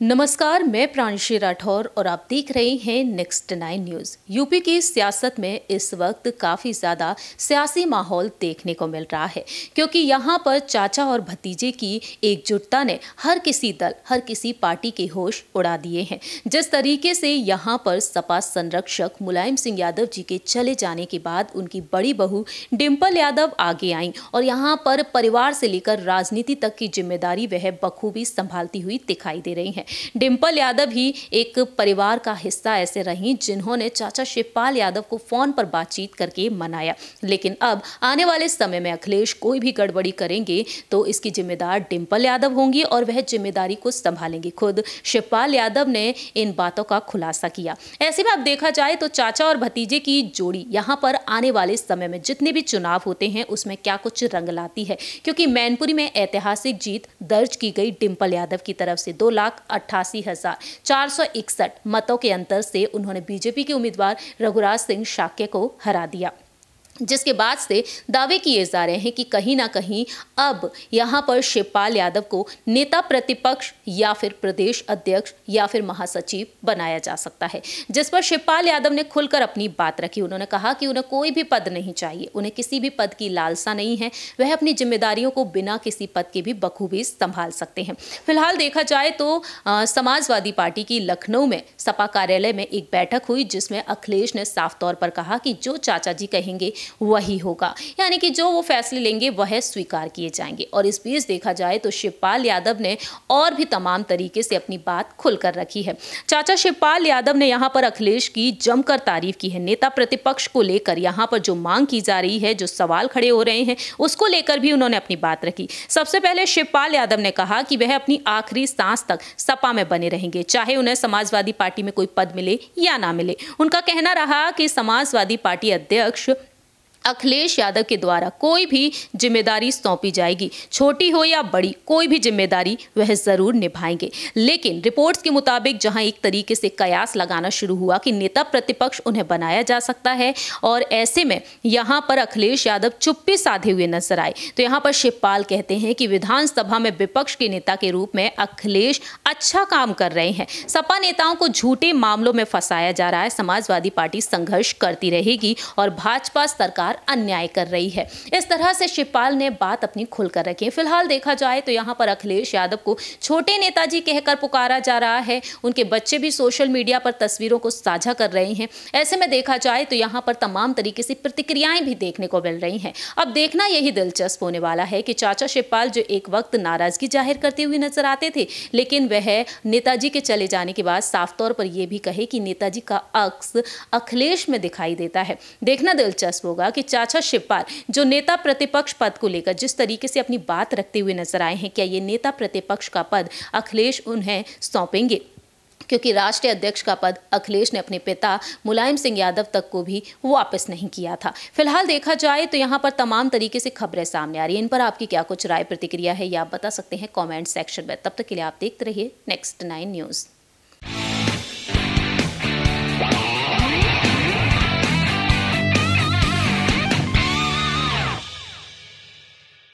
नमस्कार, मैं प्राणशी राठौर और आप देख रहे हैं नेक्स्ट नाइन न्यूज़ यूपी की सियासत में इस वक्त काफ़ी ज़्यादा सियासी माहौल देखने को मिल रहा है, क्योंकि यहाँ पर चाचा और भतीजे की एकजुटता ने हर किसी दल, हर किसी पार्टी के होश उड़ा दिए हैं। जिस तरीके से यहाँ पर सपा संरक्षक मुलायम सिंह यादव जी के चले जाने के बाद उनकी बड़ी बहू डिम्पल यादव आगे आई और यहाँ पर परिवार से लेकर राजनीति तक की ज़िम्मेदारी वह बखूबी संभालती हुई दिखाई दे रही हैं। डिम्पल यादव ही एक परिवार का हिस्सा ऐसे रही जिन्होंने चाचा शिवपाल यादव को फ़ोन पर बातचीत करके मनाया। लेकिन अब आने वाले समय में अखिलेश कोई भी गड़बड़ी करेंगे तो इसकी जिम्मेदार डिम्पल यादव होंगी और वह ज़िम्मेदारी को संभालेंगी। खुद शिवपाल यादव ने इन बातों का खुलासा किया। ऐसे में अब देखा जाए तो चाचा और भतीजे की जोड़ी यहाँ पर आने वाले समय में जितने भी चुनाव होते हैं, उसमें क्या कुछ रंग लाती है? क्योंकि मैनपुरी में ऐतिहासिक जीत दर्ज की गई डिम्पल यादव की तरफ़ से दो लाख अट्ठासी हज़ार चार सौ इकसठ मतों के अंतर से उन्होंने बीजेपी के उम्मीदवार रघुराज सिंह शाक्य को हरा दिया। जिसके बाद से दावे किए जा रहे हैं कि कहीं ना कहीं अब यहाँ पर शिवपाल यादव को नेता प्रतिपक्ष या फिर प्रदेश अध्यक्ष या फिर महासचिव बनाया जा सकता है। जिस पर शिवपाल यादव ने खुलकर अपनी बात रखी। उन्होंने कहा कि उन्हें कोई भी पद नहीं चाहिए। उन्हें किसी भी पद की लालसा नहीं है। वह अपनी जिम्मेदारियों को बिना किसी पद के भी बखूबी संभाल सकते हैं। फ़िलहाल देखा जाए तो आ, समाजवादी पार्टी की लखनऊ में सपा कार्यालय में एक बैठक हुई जिसमें अखिलेश ने साफ़ तौर पर कहा कि जो चाचा जी कहेंगे वही होगा। यानी कि जो वो फैसले लेंगे, वह स्वीकार किए जाएँगे। और इस बीच देखा जाए तो शिवपाल यादव ने और भी तमाम तरीके से अपनी बात खुलकर रखी है। चाचा शिवपाल यादव ने यहाँ पर अखिलेश की जमकर तारीफ़ की है। नेता प्रतिपक्ष को लेकर यहाँ पर जो मांग की जा रही है, जो सवाल खड़े हो रहे हैं, उसको लेकर भी उन्होंने अपनी बात रखी। सबसे पहले शिवपाल यादव ने कहा कि वह अपनी आखिरी सांस तक सपा में बने रहेंगे, चाहे उन्हें समाजवादी पार्टी में कोई पद मिले या ना मिले। उनका कहना रहा कि समाजवादी पार्टी अध्यक्ष अखिलेश यादव के द्वारा कोई भी ज़िम्मेदारी सौंपी जाएगी। छोटी हो या बड़ी, कोई भी ज़िम्मेदारी वह ज़रूर निभाएँगे। लेकिन रिपोर्ट्स के मुताबिक जहाँ एक तरीके से कयास लगाना शुरू हुआ कि नेता प्रतिपक्ष उन्हें बनाया जा सकता है और ऐसे में यहाँ पर अखिलेश यादव चुप्पी साधे हुए नज़र आए। तो यहाँ पर शिवपाल कहते हैं कि विधानसभा में विपक्ष के नेता के रूप में अखिलेश अच्छा काम कर रहे हैं। सपा नेताओं को झूठे मामलों में फंसाया जा रहा है, समाजवादी पार्टी संघर्ष करती रहेगी और भाजपा सरकार अन्याय कर रही है। इस तरह से शिवपाल ने बात अपनी खुलकर रखी फ़िलहाल देखा जाए तो यहाँ पर अखिलेश यादव को छोटे नेताजी कहकर पुकारा जा रहा है। उनके बच्चे भी सोशल मीडिया पर तस्वीरों को साझा कर रहे हैं। ऐसे में देखा जाए तो यहाँ पर तमाम तरीके से प्रतिक्रियाएँ भी देखने को मिल रही हैं। अब देखना यही दिलचस्प होने वाला है कि चाचा शिवपाल जो एक वक्त नाराज़गी ज़ाहिर करते हुए नज़र आते थे, लेकिन वह नेताजी के चले जाने के बाद साफ़ तौर पर यह भी कहे कि नेताजी का अक्स अखिलेश में दिखाई देता है। देखना दिलचस्प होगा कि चाचा शिवपाल, जो नेता प्रतिपक्ष पद को लेकर जिस तरीके से अपनी बात रखते हुए नज़र आए हैं, क्या ये नेता प्रतिपक्ष का पद अखिलेश उन्हें सौंपेंगे? क्योंकि राष्ट्रीय अध्यक्ष का पद अखिलेश ने अपने पिता मुलायम सिंह यादव तक को भी वापस नहीं किया था। फ़िलहाल देखा जाए तो यहाँ पर तमाम तरीके से खबरें सामने आ रही हैं। इन पर आपकी क्या कुछ राय प्रतिक्रिया है, या आप बता सकते हैं कमेंट सेक्शन में। तब तक के लिए आप देखते रहिए नेक्स्ट नाइन न्यूज़।